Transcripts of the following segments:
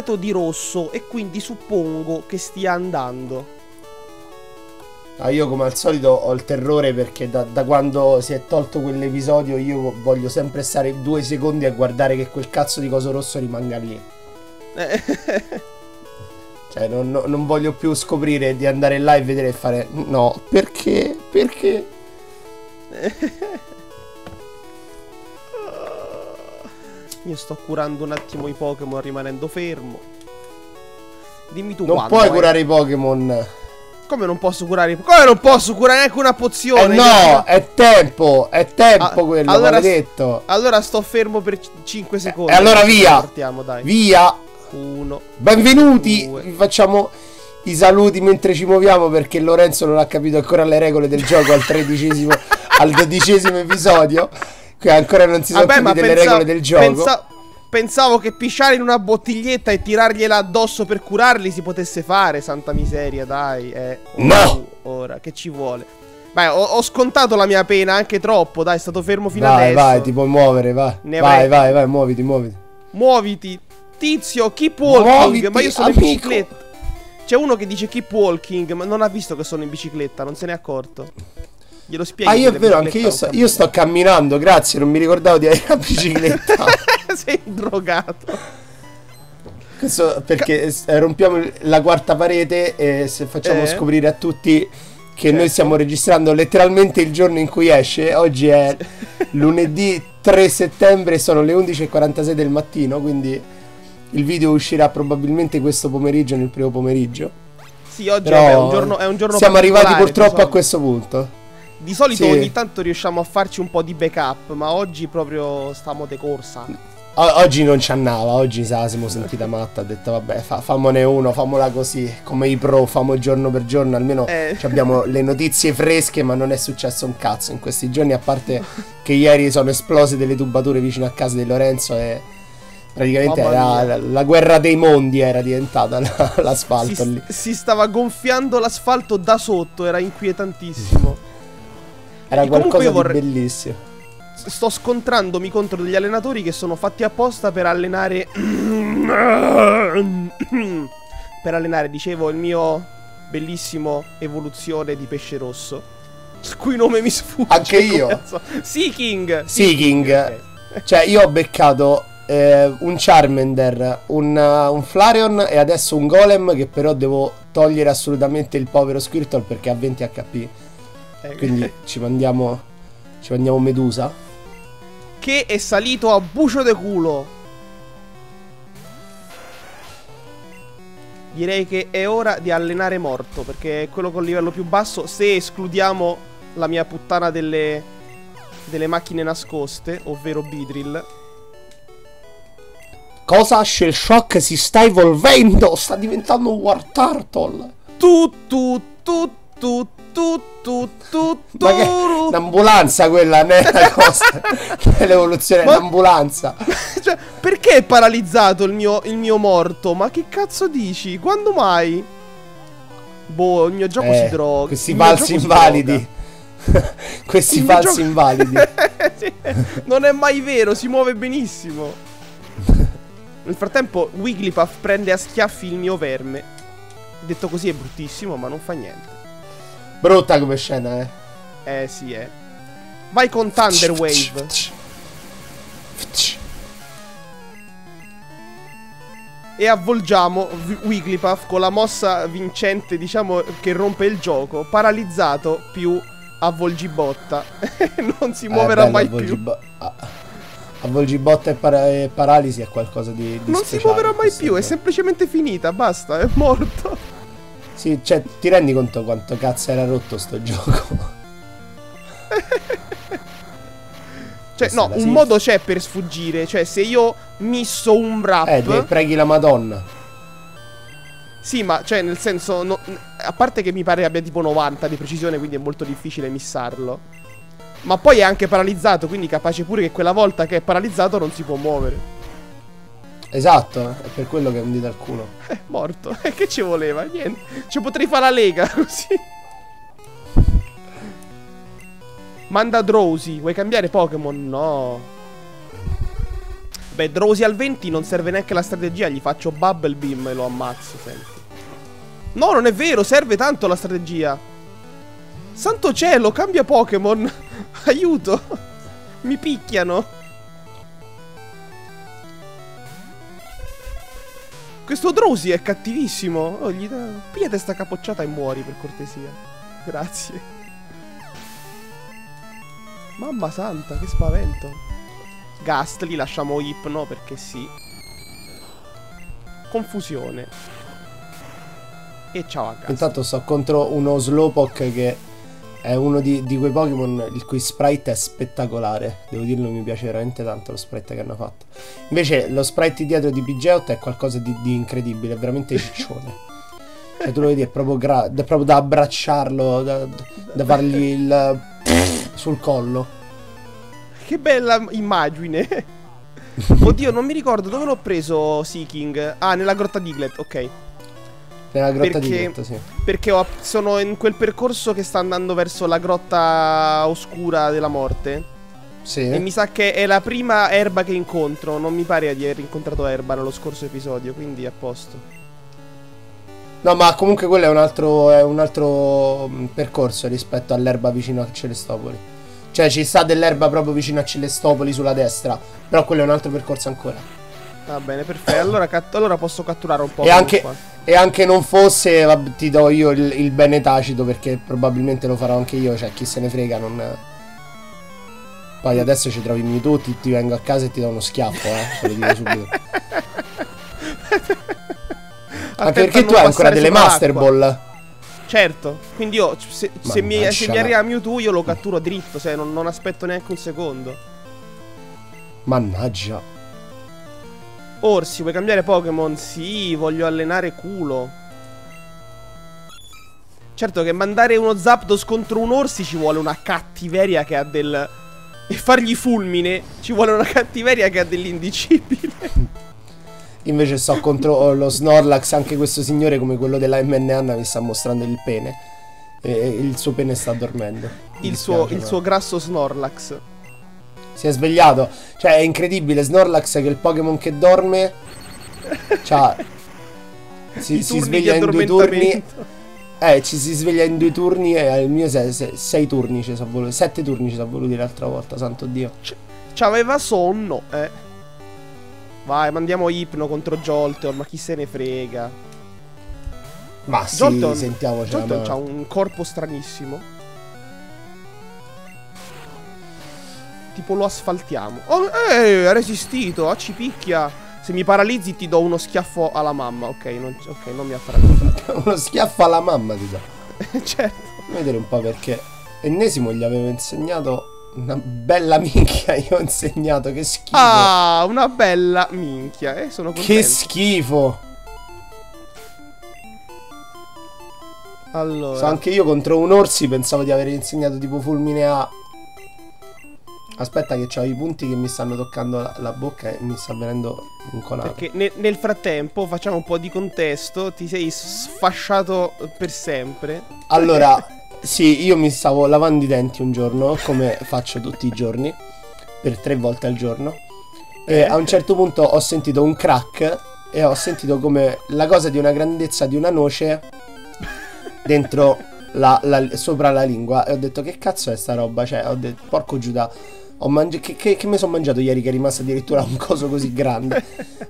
illuminato di rosso e quindi suppongo che stia andando. Ah, io come al solito ho il terrore perché da, da quando si è tolto quell'episodio io voglio sempre stare due secondi a guardare che quel cazzo di coso rosso rimanga lì. cioè non, non, voglio più scoprire di andare là e vedere e fare no, perché? Perché? Io sto curando un attimo i Pokémon rimanendo fermo. Dimmi tu non quando. Non puoi curare i Pokémon. Come non posso curare? Come non posso curare neanche una pozione? Eh no, è tempo, è tempo ah, quello, allora, maledetto. Allora sto fermo per 5 secondi. E allora via. Partiamo, dai. Via. Uno. Benvenuti. Due. Facciamo i saluti mentre ci muoviamo perché Lorenzo non ha capito ancora le regole del gioco al tredicesimo, al dodicesimo episodio. Che ancora non si sono Vabbè, capite le regole del gioco. Pensa Pensavo che pisciare in una bottiglietta e tirargliela addosso per curarli si potesse fare, santa miseria, dai. Eh, no! Ora, che ci vuole? Beh, ho, ho, scontato la mia pena anche troppo, dai, è stato fermo fino vai, adesso. Vai, vai, ti puoi muovere, vai. Ne vai, vai, vai, muoviti, muoviti. Muoviti. Tizio, keep walking, muoviti, ma io sono amico. in bicicletta. C'è uno che dice keep walking, ma non ha visto che sono in bicicletta, non se n'è accorto. Glielo spiego. Ah, io è vero, anche io sto, io sto camminando, grazie, non mi ricordavo di avere la bicicletta. Sei drogato. Questo perché Ca rompiamo la quarta parete e se facciamo eh. scoprire a tutti che certo. noi stiamo registrando letteralmente il giorno in cui esce. Oggi è lunedì 3 settembre, sono le 11.46 del mattino, quindi il video uscirà probabilmente questo pomeriggio, nel primo pomeriggio. Sì, oggi è un giorno, è un giorno Siamo arrivati purtroppo a questo punto. Di solito sì. ogni tanto riusciamo a farci un po' di backup, ma oggi proprio stiamo de corsa. O- oggi non ci annava, oggi sa, siamo sentita matta, ha detto vabbè fa- fammone uno, famola così, come i pro, famo giorno per giorno, almeno eh. abbiamo le notizie fresche, ma non è successo un cazzo in questi giorni, a parte che ieri sono esplose delle tubature vicino a casa di Lorenzo e praticamente era la, la, guerra dei mondi era diventata la, l'asfalto si, lì. Si stava gonfiando l'asfalto da sotto, era inquietantissimo. Era qualcosa vorrei... di bellissimo. Sto scontrandomi contro degli allenatori che sono fatti apposta per allenare. per allenare, dicevo, il mio bellissimo evoluzione di pesce rosso. Cui nome mi sfugge. Anche io. Seeking. Seeking. Okay. Cioè, io ho beccato eh, un Charmander, un, uh, un, Flareon e adesso un Golem che però devo togliere assolutamente il povero Squirtle perché ha 20 HP. Eh, Quindi ci mandiamo. Ci mandiamo Medusa. Che è salito a bucio de culo. Direi che è ora di allenare morto. Perché è quello con il livello più basso. Se escludiamo la mia puttana delle. delle macchine nascoste, ovvero Bidrill. Cosa? Shell Shock si sta evolvendo. Sta diventando un War Turtle. Tu, tu, tu, tu, tu, tu, tu, tu. Ma che un'ambulanza quella, una cosa. l'evoluzione, Ma... è un'ambulanza. cioè, perché è paralizzato il mio, il mio morto? Ma che cazzo dici? Quando mai? Boh, il mio gioco eh, si droga. Questi falsi invalidi. questi falsi gioco... invalidi. sì, non è mai vero, si muove benissimo. Nel frattempo Wigglypuff prende a schiaffi il mio verme. Detto così è bruttissimo, ma non fa niente. Brutta come scena, eh. Eh, sì, eh. Vai con Thunder Wave. E avvolgiamo Wigglypuff con la mossa vincente, diciamo, che rompe il gioco. Paralizzato più avvolgibotta. non si muoverà eh, bello, mai più. Ah. Avvolgibotta e, para e, paralisi è qualcosa di, di Non si muoverà mai più, è semplicemente finita, basta, è morto. Sì, cioè, ti rendi conto quanto cazzo era rotto sto gioco? cioè, no, un modo c'è per sfuggire. Cioè, se io misso un wrap... Eh, te preghi la madonna. Sì, ma, cioè, nel senso... No, a parte che mi pare abbia tipo 90 di precisione, quindi è molto difficile missarlo. Ma poi è anche paralizzato, quindi capace pure che quella volta che è paralizzato non si può muovere. Esatto, è per quello che è un dito al culo. È morto. E che ci voleva? Niente. Ci potrei fare la lega così. Manda Drowsy. Vuoi cambiare Pokémon? No. Beh, Drowsy al 20 non serve neanche la strategia, gli faccio Bubble Beam e lo ammazzo, senti. No, non è vero, serve tanto la strategia. Santo cielo, cambia Pokémon. Aiuto. Mi picchiano. Questo Drowsy è cattivissimo. Oh, gli da... Pigliate sta capocciata e muori, per cortesia. Grazie. Mamma santa, che spavento. Gastly, lasciamo Ipno perché sì. Confusione. E ciao a Gastly. Intanto sto contro uno Slowpoke che è uno di, di, quei Pokémon il cui sprite è spettacolare. Devo dirlo, mi piace veramente tanto lo sprite che hanno fatto. Invece lo sprite dietro di Pidgeot è qualcosa di, di incredibile, è veramente ciccione. cioè tu lo vedi, è proprio, gra- è proprio da abbracciarlo, da, da fargli il... sul collo. Che bella immagine. Oddio, non mi ricordo dove l'ho preso Seeking. Ah, nella grotta Diglett, ok. Nella grotta perché, di Ghetto, sì. Perché ho, sono in quel percorso che sta andando verso la grotta oscura della morte. Sì. E mi sa che è la prima erba che incontro. Non mi pare di aver incontrato erba nello scorso episodio, quindi a posto. No, ma comunque quello è un altro, è un altro mm, percorso rispetto all'erba vicino a Celestopoli. Cioè ci sta dell'erba proprio vicino a Celestopoli sulla destra. Però quello è un altro percorso ancora. Va bene, perfetto. Allora, allora posso catturare un po'. E anche, e anche non fosse, ti do io il, il, bene tacito perché probabilmente lo farò anche io. Cioè, chi se ne frega, non. Poi adesso ci trovi tu, ti, ti vengo a casa e ti do uno schiaffo, eh. Te lo dico subito. anche perché tu hai ancora delle Master Ball. Certo, quindi io se, se, mi, se mi arriva Mewtwo io lo catturo dritto, cioè non, non aspetto neanche un secondo. Mannaggia. Orsi, vuoi cambiare Pokémon? Sì, voglio allenare culo. Certo che mandare uno Zapdos contro un Orsi ci vuole una cattiveria che ha del... E fargli fulmine ci vuole una cattiveria che ha dell'indicibile. Invece sto contro lo Snorlax, anche questo signore come quello della MNA mi sta mostrando il pene. E il suo pene sta dormendo. Il, suo, il suo grasso Snorlax. Si è svegliato. Cioè, è incredibile. Snorlax, che è il Pokémon che dorme. Cioè. Si, si sveglia in due turni. Eh, ci si sveglia in due turni e al mio sei, sei, sei turni ci sono voluti. Sette turni ci sono voluti l'altra volta, santo Dio. C'aveva sonno, eh. Vai, mandiamo Ipno contro Jolteon, ma chi se ne frega. Ma sì, Jolteon, sentiamoci. Jolteon ha un corpo stranissimo. Tipo lo asfaltiamo. Oh, eh, ha resistito, ah, ci picchia. Se mi paralizzi ti do uno schiaffo alla mamma. Ok, non, okay, non mi ha paralizzato. uno schiaffo alla mamma ti do. certo. Vedere un po' perché Ennesimo gli avevo insegnato una bella minchia. Io ho insegnato che schifo. Ah, una bella minchia. Eh, sono contento. Che schifo. Allora. So, anche io contro un orsi pensavo di aver insegnato tipo fulmine a Aspetta che ho i punti che mi stanno toccando la, la bocca e mi sta venendo un colato. Perché ne, nel frattempo facciamo un po' di contesto, ti sei sfasciato per sempre. Allora, sì, io mi stavo lavando i denti un giorno, come faccio tutti i giorni, per tre volte al giorno. E a un certo punto ho sentito un crack e ho sentito come la cosa di una grandezza di una noce dentro la, la, sopra la lingua e ho detto che cazzo è sta roba? Cioè, ho detto porco Giuda Mangi- che, che, che, mi sono mangiato ieri che è rimasto addirittura un coso così grande?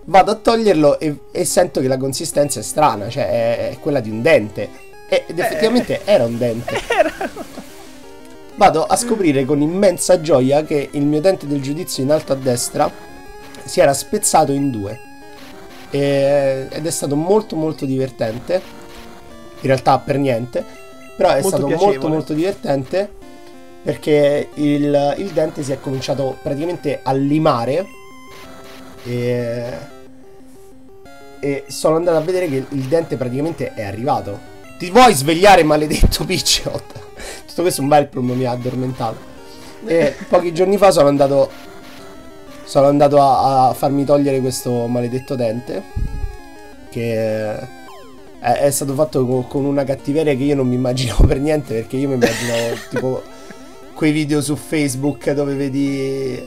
Vado a toglierlo e, e sento che la consistenza è strana, cioè è, è quella di un dente. Ed eh. effettivamente era un dente. Vado a scoprire con immensa gioia che il mio dente del giudizio in alto a destra si era spezzato in due. E, ed è stato molto molto divertente. In realtà per niente. Però è molto stato piacevole. molto molto divertente perché il, il dente si è cominciato praticamente a limare e, e sono andato a vedere che il dente praticamente è arrivato. Ti vuoi svegliare, maledetto Picciot? Tutto questo un bel problema mi ha addormentato. E pochi giorni fa sono andato. Sono andato a, a farmi togliere questo maledetto dente. Che è, è stato fatto con, una cattiveria che io non mi immaginavo per niente. Perché io mi immaginavo tipo quei video su Facebook dove vedi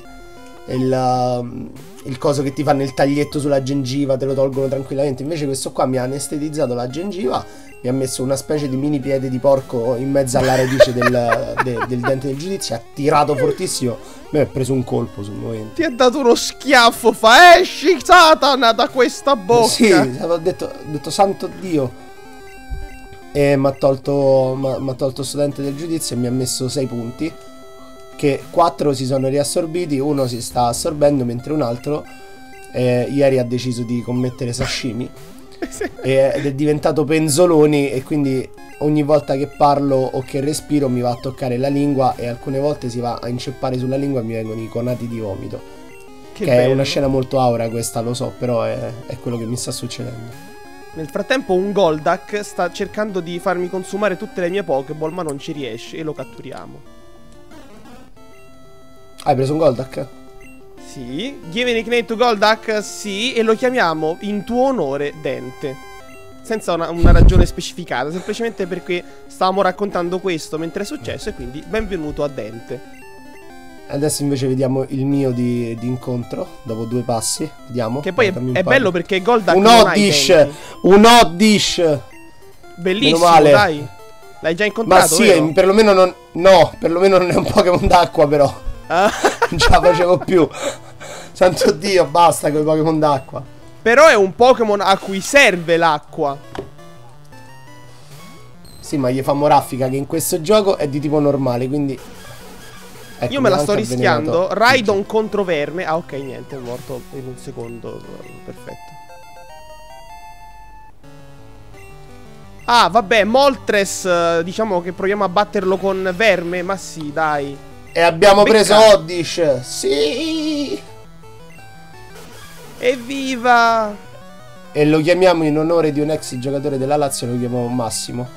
il, um, il coso che ti fanno il taglietto sulla gengiva, te lo tolgono tranquillamente. Invece questo qua mi ha anestetizzato la gengiva, mi ha messo una specie di mini piede di porco in mezzo alla radice del, de, del dente del giudizio, ha tirato fortissimo, mi ha preso un colpo sul momento. Ti ha dato uno schiaffo, fa esci Satana da questa bocca. Sì, ho detto, ho detto santo Dio. E mi ha tolto, tolto studente del giudizio e mi ha messo 6 punti che 4 si sono riassorbiti, uno si sta assorbendo mentre un altro eh, ieri ha deciso di commettere sashimi ed è diventato penzoloni e quindi ogni volta che parlo o che respiro mi va a toccare la lingua e alcune volte si va a inceppare sulla lingua e mi vengono i conati di vomito. Che, che è una scena molto aura questa, lo so, però è, è quello che mi sta succedendo. Nel frattempo un Goldak sta cercando di farmi consumare tutte le mie Pokéball ma non ci riesce e lo catturiamo. Hai preso un Goldak? Sì. Give a nickname to Goldak? Sì. E lo chiamiamo in tuo onore Dente. Senza una, una, ragione specificata, semplicemente perché stavamo raccontando questo mentre è successo e quindi benvenuto a Dente. Adesso invece vediamo il mio di, di incontro, dopo due passi, vediamo. Che poi è, è bello perché Goldak Un Oddish! Un Oddish! Bellissimo, dai! L'hai già incontrato? Ma sì, vero? perlomeno non... No, perlomeno non è un Pokémon d'acqua però. Ah. non ce la facevo più. Santo Dio, basta con i Pokémon d'acqua. Però è un Pokémon a cui serve l'acqua. Sì, ma gli fa moraffica che in questo gioco è di tipo normale, quindi... Ecco, Io me la sto rischiando. Raidon contro Verme. Ah, ok, niente, è morto in un secondo. Perfetto. Ah, vabbè, Moltres, diciamo che proviamo a batterlo con Verme, ma sì, dai. E abbiamo preso Oddish. Sì. Evviva! E lo chiamiamo in onore di un ex giocatore della Lazio, lo chiamiamo Massimo.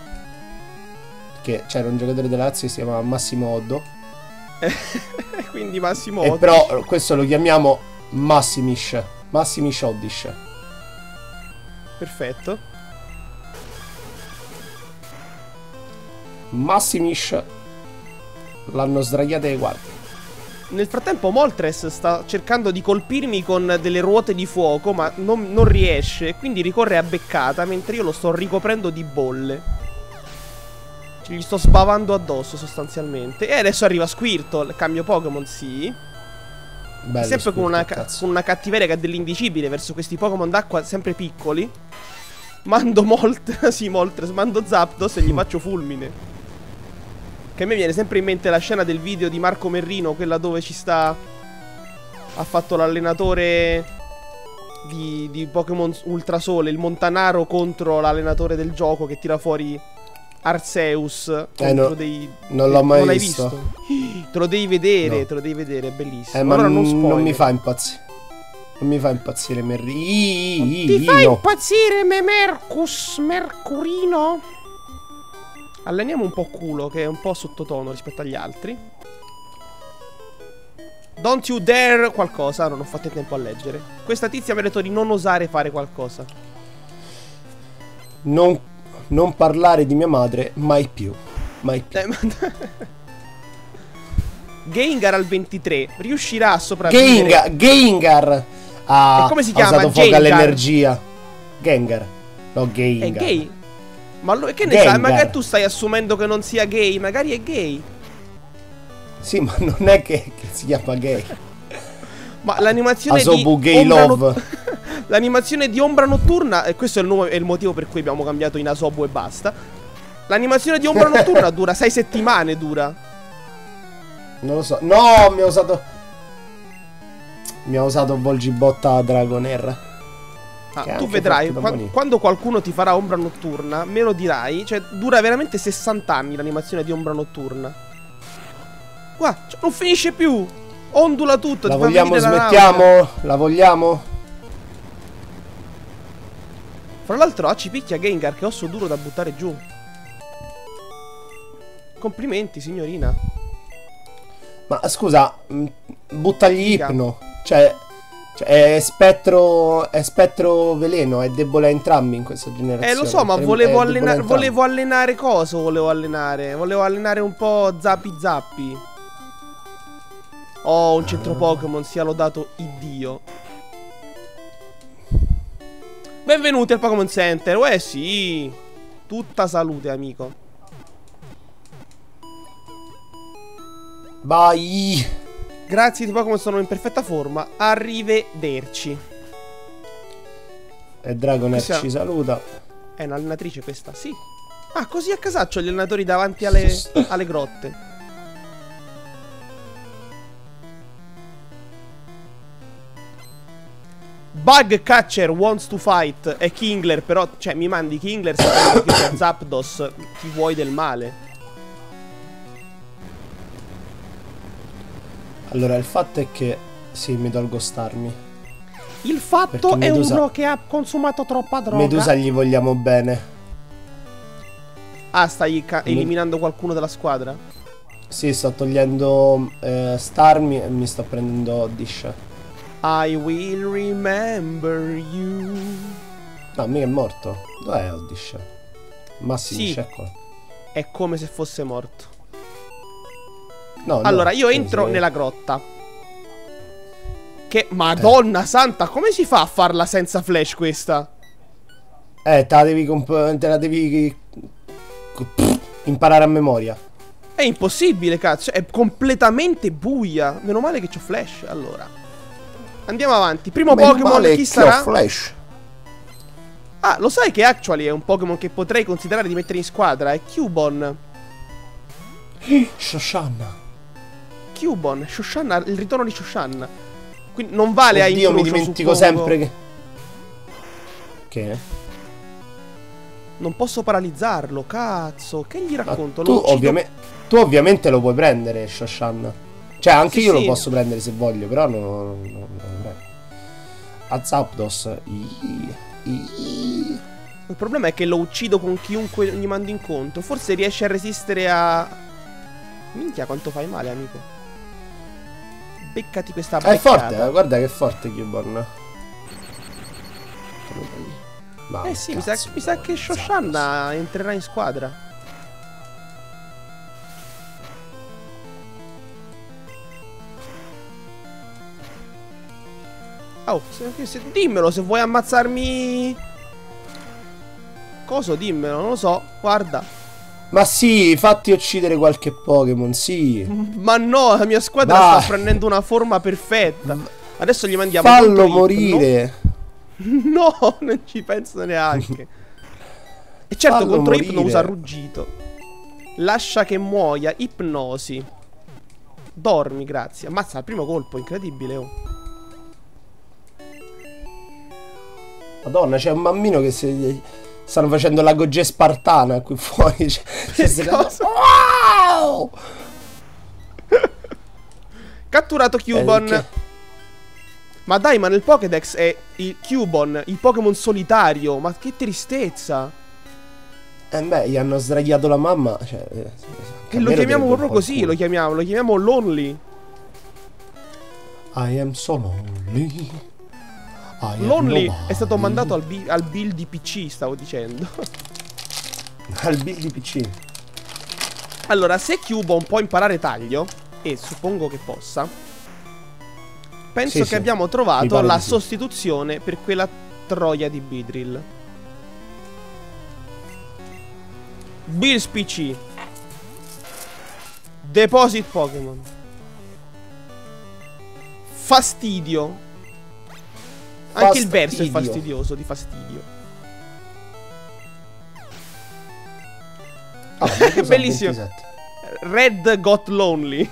Che c'era un giocatore della Lazio che si chiamava Massimo Oddo. Quindi Massimo Oddo. Però questo lo chiamiamo Massimish. Massimish Oddish. Perfetto. Massimish l'hanno sdraiata ai guardie. Nel frattempo Moltres sta cercando di colpirmi con delle ruote di fuoco, ma non, non riesce, quindi ricorre a beccata mentre io lo sto ricoprendo di bolle. Cioè, gli sto sbavando addosso sostanzialmente. E adesso arriva Squirtle, cambio Pokémon, sì. Bello, sempre con una, con una, cattiveria che ha dell'indicibile verso questi Pokémon d'acqua sempre piccoli. Mando Molt, sì, Moltres, mando Zapdos e gli faccio fulmine. Che a me viene sempre in mente la scena del video di Marco Merrino, quella dove ci sta... Ha fatto l'allenatore di, di Pokémon Ultrasole, il Montanaro contro l'allenatore del gioco che tira fuori Arceus eh, no, dei, non l'ho mai non visto. visto. Te lo devi vedere, no. te lo devi vedere, è bellissimo. Eh, ma allora non, non, mi fa impazzire. Non mi fa impazzire Merrino. Ti fa impazzire Memercus Mercurino? Alleniamo un po' culo, che è un po' sottotono rispetto agli altri. Don't you dare qualcosa, non ho fatto tempo a leggere. Questa tizia mi ha detto di non osare fare qualcosa. Non, non parlare di mia madre mai più. Mai più. Eh, Gengar al 23 riuscirà a sopravvivere. Gengar, Gengar ha, e come si chiama? ha usato fuoco all'energia. Gengar. No, Gengar. È gay. Ma lo, che ne Gengar. sai? Magari tu stai assumendo che non sia gay, magari è gay. Sì, ma non è che, che si chiama gay. Ma l'animazione Asobu di Gay Love. L'animazione di Ombra Notturna, e questo è il, nuovo, è il, motivo per cui abbiamo cambiato in Asobu e basta. L'animazione di Ombra Notturna dura 6 settimane, dura. Non lo so. No, mi ha usato... Mi ha usato Volgibotta Dragonair. Ah, tu vedrai, quando, quando quando ti farà ombra notturna, me lo dirai. Cioè, dura veramente 60 anni l'animazione di ombra notturna. Qua, cioè, non finisce più. Ondula tutto. La vogliamo, smettiamo? La, la vogliamo? Fra l'altro, ah, ci picchia Gengar, che osso duro da buttare giù. Complimenti, signorina. Ma scusa, mm, buttagli ipno. Cioè, cioè, è spettro, è spettro veleno, è debole a entrambi in questa generazione. Eh, lo so, ma volevo, allena volevo allenare cosa? Volevo allenare? Volevo allenare un po' zappi zappi. Oh, un centro Pokémon, sia lodato Iddio. Benvenuti al Pokémon Center. Eh sì. Tutta salute, amico. Vai. Grazie, i Pokémon sono in perfetta forma. Arrivederci. E Dragonair Questa... ci saluta. È un'allenatrice questa, sì. Ah, così a casaccio gli allenatori davanti alle, alle grotte. Bug Catcher wants to fight E Kingler però Cioè mi mandi Kingler sapendo che c'è Zapdos Ti vuoi del male. Allora il fatto è che Sì mi tolgo starmi. Il fatto è Medusa... uno che ha consumato troppa droga. Medusa gli vogliamo bene. Ah stai eliminando qualcuno della squadra? Sì sto togliendo eh, Starmi e mi sto prendendo Dish I will remember you. No, mica è morto. Dov'è Oddish? Massimo, sì. Eccolo. È come se fosse morto. No, allora, no, io entro sei... nella grotta. Che madonna eh. santa, come si fa a farla senza flash questa? Eh, te la devi, te la devi imparare a memoria. È impossibile, cazzo. È completamente buia. Meno male che c'ho flash, allora. Andiamo avanti. Primo Meno Pokémon, chi sarà? Flash. Ah, lo sai che Actually è un Pokémon che potrei considerare di mettere in squadra? È Cubon. Shoshanna. Cubon, Shoshanna, il ritorno di Shoshanna. Quindi non vale a Io mi dimentico sempre che... Che? Non posso paralizzarlo, cazzo. Che gli racconto? Tu, ovviamente, tu ovviamente lo puoi prendere, Shoshanna. Cioè, anche sì, io sì. lo posso prendere se voglio, però non, non, non lo prendo. A Zapdos. Il problema è che lo uccido con chiunque gli mando incontro. Forse riesce a resistere a... Minchia, quanto fai male, amico. Beccati questa beccata. È forte, eh? guarda che è forte Cubon. eh sì, mi sa, mi sa che Shoshanna entrerà in squadra. Oh, se, se, dimmelo se vuoi ammazzarmi. Cosa? Dimmelo, non lo so. Guarda. Ma sì, fatti uccidere qualche Pokémon, sì. Ma no, la mia squadra Dai. sta prendendo una forma perfetta. Adesso gli mandiamo Fallo morire. No? no, non ci penso neanche. e certo, Fallo contro morire. Ipno usa ruggito. Lascia che muoia. Ipnosi. Dormi, grazie. Ammazza al primo colpo, incredibile, oh. Madonna, c'è un bambino che si... stanno facendo la goge spartana qui fuori. Cioè, wow! Catturato Cubon. Eh, ma dai, ma nel Pokédex è il Cubon, il Pokémon solitario. Ma che tristezza. Eh beh, gli hanno sdraiato la mamma. Cioè, eh, e lo chiamiamo proprio così, lo chiamiamo, lo chiamiamo Lonely. I am so lonely. Lonely è stato mandato al, al build di PC, stavo dicendo. al build di PC. Allora, se Cubon può imparare taglio, e suppongo che possa, penso sì, che sì. abbiamo trovato la sì. sostituzione per quella troia di Bidrill. Bills PC. Deposit Pokémon. Fastidio. Anche il verso è fastidioso, di fastidio. Oh, Bellissimo. 27. Red got lonely.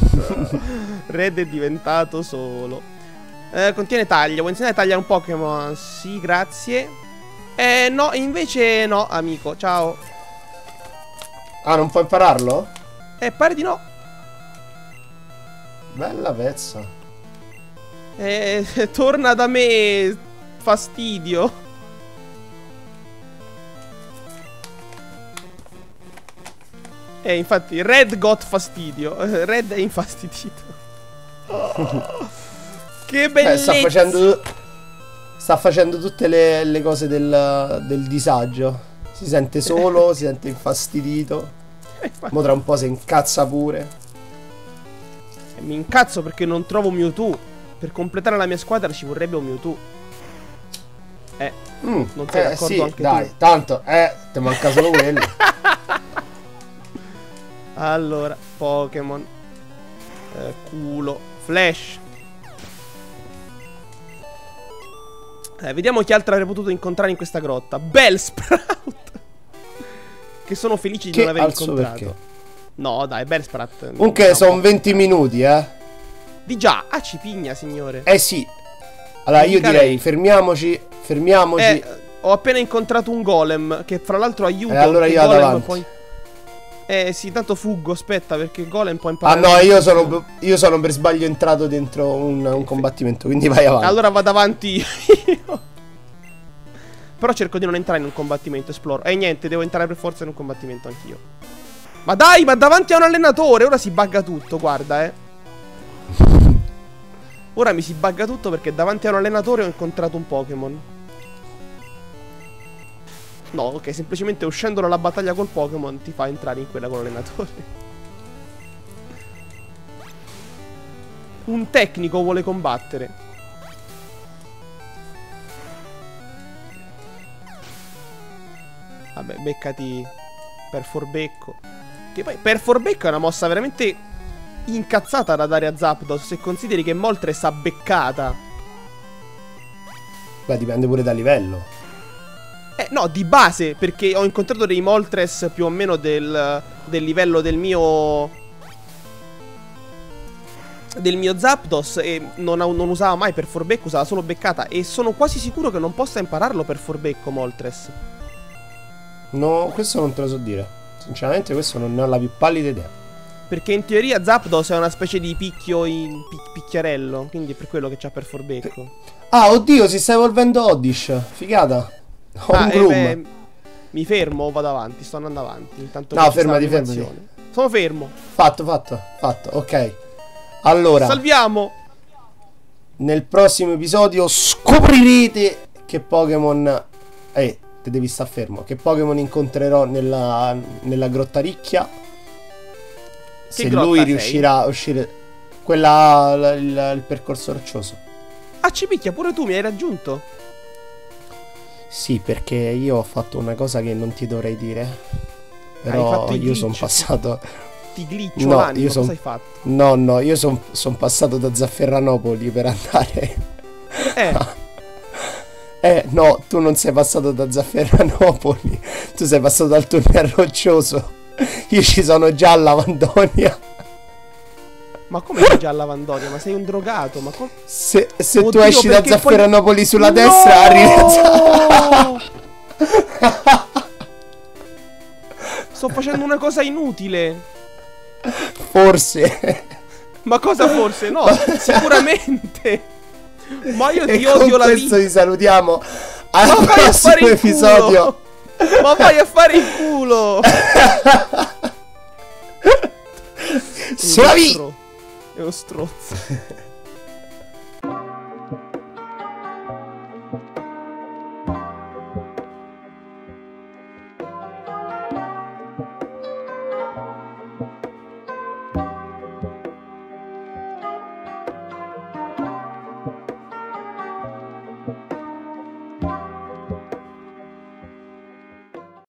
Red è diventato solo. Eh, contiene taglia. Vuoi insegnare a tagliare un Pokémon? Sì, grazie. Eh, no, invece no, amico. Ciao. Ah, non puoi impararlo? Eh, pare di no. Bella pezza. Eh, torna da me, fastidio. Eh, infatti, Red got fastidio. Red è infastidito. che bellezza. Eh, sta facendo... Sta facendo tutte le, le cose del, del, disagio. Si sente solo, si sente infastidito. Mo tra un po' si incazza pure. mi incazzo perché non trovo Mewtwo. Per completare la mia squadra ci vorrebbe un Mewtwo. Eh, mm, non sei eh, d'accordo sì, anche dai, tu? tanto, eh, ti manca solo quello. allora, Pokémon. Eh, culo. Flash. Eh, vediamo chi altro avrei potuto incontrare in questa grotta. Bellsprout. che sono felici di che non aver incontrato. Perché? No, dai, Bellsprout. Comunque no, sono 20 minuti, eh. Di già. Ah, ci pigna, signore. Eh sì. Allora, io direi, fermiamoci. Fermiamoci. Eh, ho appena incontrato un golem che fra l'altro aiuta. Eh, allora io vado avanti. Poi... Eh sì, tanto fuggo, aspetta, perché Golem può imparare. Ah no, io sono, io sono per sbaglio entrato dentro un, un combattimento, quindi vai avanti. Allora vado avanti io. Però cerco di non entrare in un combattimento, esploro. E eh, niente, devo entrare per forza in un combattimento anch'io. Ma dai, ma davanti a un allenatore, ora si bugga tutto, guarda, eh. Ora mi si bugga tutto perché davanti a un allenatore ho incontrato un Pokémon. No, ok, semplicemente uscendo dalla battaglia col Pokémon ti fa entrare in quella con l'allenatore. Un tecnico vuole combattere. Vabbè, beccati per forbecco. Che poi per forbecco è una mossa veramente incazzata da dare a Zapdos se consideri che Moltres ha beccata. Beh, dipende pure dal livello. Eh, no, di base, perché ho incontrato dei Moltres più o meno del, del livello del mio... Del mio Zapdos e non, non, usava mai per Forbecco, usava solo beccata E sono quasi sicuro che non possa impararlo per Forbecco Moltres No, questo non te lo so dire Sinceramente questo non ne ho la più pallida idea Perché in teoria Zapdos è una specie di picchio in pic picchiarello Quindi è per quello che c'ha per Forbecco Ah, oddio, si sta evolvendo Oddish Figata ho ah. Eh, beh, mi fermo o vado avanti? Sto andando avanti. Intanto no, fermati, fermati. Sono fermo. Fatto, fatto, fatto. Ok. Allora. Salviamo. Nel prossimo episodio scoprirete che Pokémon... Eh, te devi stare fermo. Che Pokémon incontrerò nella, nella grotta ricchia. Se lui sei? riuscirà a uscire... Quella... Il, il percorso roccioso. Ah, ci picchia pure tu, mi hai raggiunto. Sì, perché io ho fatto una cosa che non ti dovrei dire. Però io sono passato. Ti glitcho no, io son... cosa hai fatto? No, no, io sono son passato da Zafferranopoli per andare. Eh. eh, no, tu non sei passato da Zafferranopoli. Tu sei passato dal tunnel roccioso. Io ci sono già a Lavandonia. Ma come sei già a Lavandonia? Ma sei un drogato? Ma com- se, se Oddio, tu esci da Zafferanopoli poi... sulla no! destra, arrivi a Sto facendo una cosa inutile. Forse. Ma cosa forse? No, sicuramente. Ma io ti e odio la vita. questo ti salutiamo al Ma prossimo episodio. Ma vai a fare il culo. Suavi. È uno strozzo.